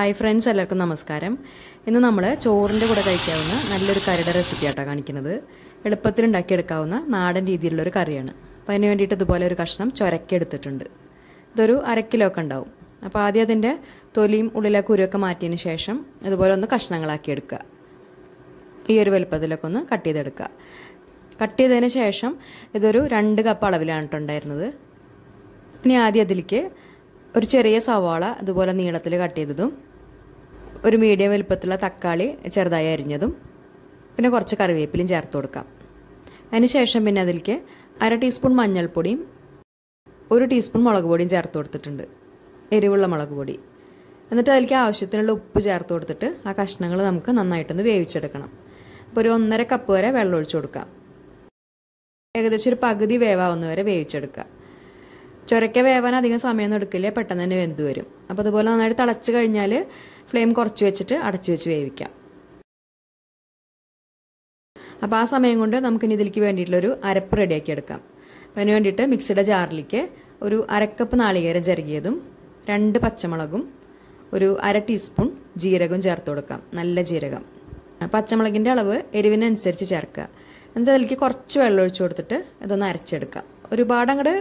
Hi friends എല്ലാവർക്കും നമസ്കാരം. ഇന്ന് നമ്മൾ ചോറിന്റെ കൂടെ കഴിക്കാവുന്ന നല്ലൊരു കറിയുടെ റെസിപ്പി ആട്ടോ കാണിക്കുന്നത്. എളുപ്പത്തിൽ ഉണ്ടാക്കിയെടുക്കാവുന്ന നാടൻ രീതിയിലുള്ള ഒരു കറിയാണ്. അപ്പോൾ അതിന് വേണ്ടിയിട്ട് ഇതുപോലെ ഒരു കഷ്ണം ചൊരക്കെടുത്തിട്ടുണ്ട് ഇതൊരു അരക്കിലോ കിലോ ഒക്കെ ഉണ്ടാവും. അപ്പോൾ ആദ്യം അതിന്റെ തൊലിയും ഉള്ളിലെ കുരുവൊക്കെ മാറ്റിയതിന് ശേഷം ഇതുപോലെ ഒന്ന് കഷ്ണങ്ങളാക്കി എടുക്കുക ഈ ഒരു വലുപ്പത്തിലൊക്കെ ഒന്ന് കട്ട് ചെയ്തെടുക്കുക. കട്ട് ചെയ്തതിന് ശേഷം ഇതൊരു രണ്ട് കപ്പ് അളവിലാണ് ഉണ്ടായിരുന്നത്. ഇനി ആദ്യം അതിലേക്ക് ഒരു ചെറിയ സവാള അതുപോലെ നീളത്തിൽ കട്ട് ചെയ്തതും ഒരു മീഡിയം വലുപ്പത്തിലുള്ള തക്കാളി ചെറുതായി അരിഞ്ഞതും പിന്നെ കുറച്ച് കറിവേപ്പിലയും ചേർത്ത് കൊടുക്കാം. അതിനുശേഷം പിന്നെ അതിലേക്ക് അര ടീസ്പൂൺ മഞ്ഞൾപ്പൊടിയും ഒരു ടീസ്പൂൺ മുളക് പൊടിയും ചേർത്ത് കൊടുത്തിട്ടുണ്ട്. എരിവുള്ള മുളക് പൊടി. എന്നിട്ട് അതിലേക്ക് ആവശ്യത്തിനുള്ള ഉപ്പ് ചേർത്ത് കൊടുത്തിട്ട് ആ കഷ്ണങ്ങൾ നമുക്ക് നന്നായിട്ടൊന്ന് വേവിച്ചെടുക്കണം. അപ്പോൾ ഒരു ഒന്നര കപ്പ് വരെ വെള്ളം ഒഴിച്ചു കൊടുക്കാം. ഏകദേശം ഒരു പകുതി വേവാവുന്ന വരെ വേവിച്ചെടുക്കുക. ചുരക്ക വേവാൻ അധികം സമയമൊന്നും എടുക്കില്ല പെട്ടെന്ന് തന്നെ വെന്ത് വരും. അപ്പോൾ അതുപോലെ നന്നായിട്ട് തിളച്ച് കഴിഞ്ഞാൽ ഫ്ലെയിം കുറച്ച് വെച്ചിട്ട് അടച്ചു വെച്ച് വേവിക്കാം. അപ്പോൾ ആ സമയം കൊണ്ട് നമുക്കിനി ഇതിലേക്ക് വേണ്ടിയിട്ടുള്ളൊരു അരപ്പ് റെഡിയാക്കി എടുക്കാം. അപ്പോൾ അതിന് വേണ്ടിയിട്ട് മിക്സിയുടെ ജാറിലേക്ക് ഒരു അരക്കപ്പ് നാളികേരം ചെറുകിയതും രണ്ട് പച്ചമുളകും ഒരു അര ടീസ്പൂൺ ജീരകവും ചേർത്ത് കൊടുക്കാം. നല്ല ജീരകം. പച്ചമുളകിന്റെ അളവ് എരിവിനനുസരിച്ച് ചേർക്കുക. എന്നിട്ട് അതിലേക്ക് കുറച്ച് വെള്ളം ഒഴിച്ചു കൊടുത്തിട്ട് ഇതൊന്ന് അരച്ചെടുക്കാം. ഒരുപാട് അങ്ങോട്ട്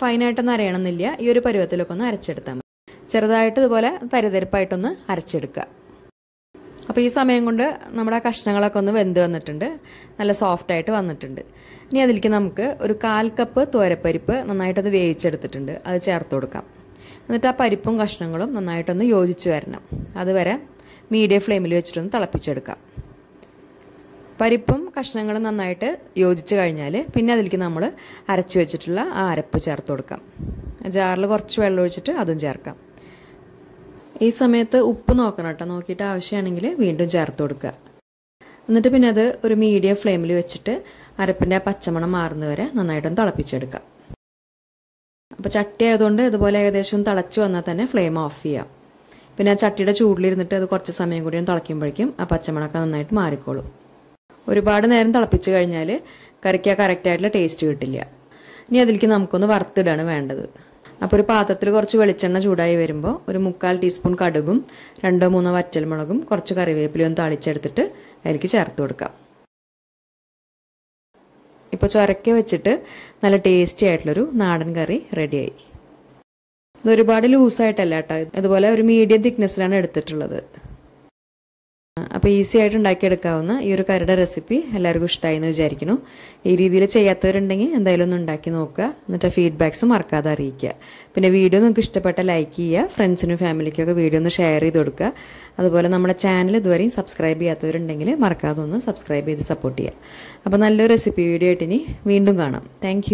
ഫൈനായിട്ടൊന്നും അരയണമെന്നില്ല. ഈ ഒരു പരുവത്തിലൊക്കെ ഒന്ന് അരച്ചെടുത്താൽ മതി. ചെറുതായിട്ട് ഇതുപോലെ തരിതരിപ്പായിട്ടൊന്ന് അരച്ചെടുക്കുക അപ്പോൾ ഈ സമയം കൊണ്ട് നമ്മുടെ കഷ്ണങ്ങളൊക്കെ ഒന്ന് വെന്ത് വന്നിട്ടുണ്ട്. നല്ല സോഫ്റ്റ് ആയിട്ട് വന്നിട്ടുണ്ട്. ഇനി അതിലേക്ക് നമുക്ക് ഒരു കാൽ കപ്പ് തോരപ്പരിപ്പ് നന്നായിട്ടൊന്ന് വേവിച്ചെടുത്തിട്ടുണ്ട്. അത് ചേർത്ത് കൊടുക്കാം. എന്നിട്ട് ആ പരിപ്പും കഷ്ണങ്ങളും നന്നായിട്ടൊന്ന് യോജിച്ച് വരണം. അതുവരെ മീഡിയം ഫ്ലെയിമിൽ വെച്ചിട്ടൊന്ന് തിളപ്പിച്ചെടുക്കാം. പരിപ്പും കഷ്ണങ്ങളും നന്നായിട്ട് യോജിച്ച് കഴിഞ്ഞാൽ പിന്നെ അതിലേക്ക് നമ്മൾ അരച്ചു വെച്ചിട്ടുള്ള ആ അരപ്പ് ചേർത്ത് കൊടുക്കാം. ജാറിൽ കുറച്ച് വെള്ളം ഒഴിച്ചിട്ട് അതും ചേർക്കാം. ഈ സമയത്ത് ഉപ്പ് നോക്കണം കേട്ടോ. നോക്കിയിട്ട് ആവശ്യമാണെങ്കിൽ വീണ്ടും ചേർത്ത് കൊടുക്കുക. എന്നിട്ട് പിന്നെ അത് ഒരു മീഡിയം ഫ്ലെയിമിൽ വെച്ചിട്ട് അരപ്പിന്റെ പച്ചമണം മാറുന്നവരെ നന്നായിട്ടൊന്ന് തിളപ്പിച്ചെടുക്കാം. അപ്പോൾ ചട്ടി ആയതുകൊണ്ട് ഇതുപോലെ ഏകദേശം തിളച്ച് വന്നാൽ തന്നെ ഫ്ലെയിം ഓഫ് ചെയ്യാം. പിന്നെ ആ ചട്ടിയുടെ ചൂടിലിരുന്നിട്ട് അത് കുറച്ച് സമയം കൂടി തിളയ്ക്കുമ്പോഴേക്കും ആ പച്ചമണമൊക്കെ നന്നായിട്ട് മാറിക്കോളും. ഒരുപാട് നേരം തിളപ്പിച്ച് കഴിഞ്ഞാൽ കറിക്ക് ആ കറക്റ്റായിട്ടുള്ള ടേസ്റ്റ് കിട്ടില്ല. ഇനി അതിലേക്ക് നമുക്കൊന്ന് വറുത്തിടാണ് വേണ്ടത്. അപ്പോൾ ഒരു പാത്രത്തിൽ കുറച്ച് വെളിച്ചെണ്ണ ചൂടായി വരുമ്പോൾ ഒരു മുക്കാൽ ടീസ്പൂൺ കടുകും രണ്ടോ മൂന്നോ വറ്റൽമുളകും കുറച്ച് കറിവേപ്പിലയും താളിച്ചെടുത്തിട്ട് അതിലേക്ക് ചേർത്ത് കൊടുക്കാം. ഇപ്പോൾ ചുരക്ക വെച്ചിട്ട് നല്ല ടേസ്റ്റി ആയിട്ടുള്ളൊരു നാടൻ കറി റെഡിയായി ഇത് ഒരുപാട് ലൂസായിട്ടല്ല കേട്ടോ. അതുപോലെ ഒരു മീഡിയം തിക്നെസ്സിലാണ് എടുത്തിട്ടുള്ളത്. അപ്പോൾ ഈസി ആയിട്ട് ഉണ്ടാക്കിയെടുക്കാവുന്ന ഈ ഒരു കറിയുടെ റെസിപ്പി എല്ലാവർക്കും ഇഷ്ടമായി എന്ന് വിചാരിക്കുന്നു. ഈ രീതിയിൽ ചെയ്യാത്തവരുണ്ടെങ്കിൽ എന്തായാലും ഒന്ന് ഉണ്ടാക്കി നോക്കുക. എന്നിട്ട് ഫീഡ്ബാക്സ് മറക്കാതെ അറിയിക്കുക. പിന്നെ വീഡിയോ നിങ്ങൾക്ക് ഇഷ്ടപ്പെട്ട ലൈക്ക് ചെയ്യുക. ഫ്രണ്ട്സിനും ഫാമിലിക്കൊക്കെ വീഡിയോ ഒന്ന് ഷെയർ ചെയ്ത് കൊടുക്കുക. അതുപോലെ നമ്മുടെ ചാനൽ ഇതുവരെയും സബ്സ്ക്രൈബ് ചെയ്യാത്തവരുണ്ടെങ്കിൽ മറക്കാതെ ഒന്ന് സബ്സ്ക്രൈബ് ചെയ്ത് സപ്പോർട്ട് ചെയ്യുക. അപ്പോൾ നല്ലൊരു റെസിപ്പി വീഡിയോ ആയിട്ട് ഇനി വീണ്ടും കാണാം. താങ്ക്